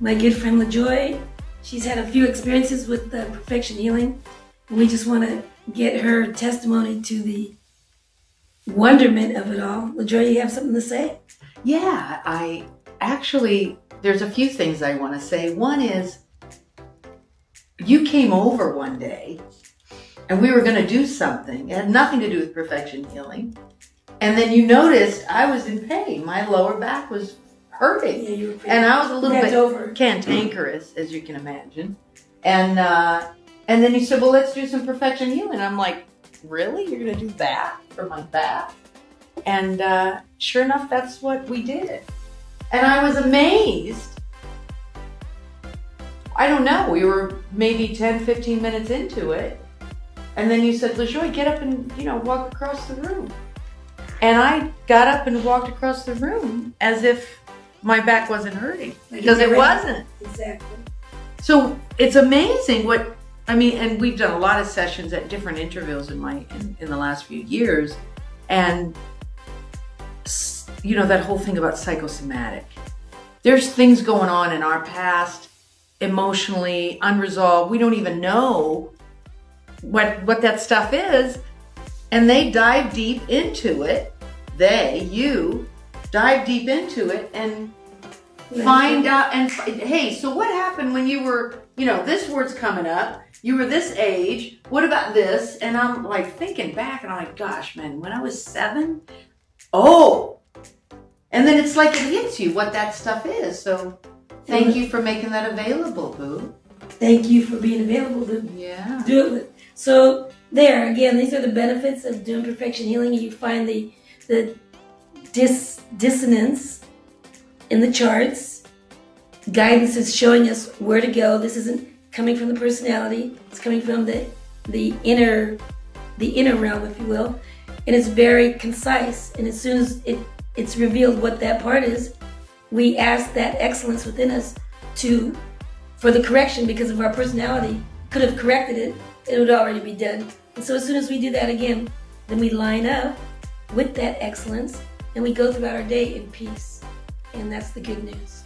my good friend LaJoy. She's had a few experiences with uh, perfection healing, and we just want to get her testimony to the wonderment of it all. LaJoy, you have something to say? Yeah, I actually, there's a few things I want to say. One is, you came over one day and we were going to do something. It had nothing to do with perfection healing. And then you noticed I was in pain. My lower back was hurting. Yeah, you and I was a little bit over. cantankerous, as you can imagine. And uh, and then he said, "Well, let's do some perfection healing." I'm like, "Really? You're going to do that for my back?" And uh, sure enough, that's what we did. And I was amazed. I don't know. We were maybe 10, 15 minutes into it. And then you said, LaJoy, get up and, you know, walk across the room. And I got up and walked across the room as if my back wasn't hurting because it wasn't. Exactly. So it's amazing what I mean, and we've done a lot of sessions at different intervals in my in, in the last few years, and you know that whole thing about psychosomatic. There's things going on in our past, emotionally unresolved. We don't even know what what that stuff is, and they dive deep into it. They, you, dive deep into it and find out and hey so what happened when you were you know this word's coming up you were this age what about this? And i'm like thinking back and i'm like gosh man when i was seven? Oh! And then it's like it hits you what that stuff is so thank you for making that available boo. Thank you for being available to yeah. Do it. With. So there again, these are the benefits of doing perfection healing. You find the the dis, dissonance in the charts. Guidance is showing us where to go. This isn't coming from the personality. It's coming from the the inner the inner realm, if you will, and it's very concise. And as soon as it it's revealed what that part is, we ask that excellence within us to for the correction because of our personality could have corrected it, it would already be done. And so as soon as we do that again, then we line up with that excellence and we go throughout our day in peace. And that's the good news.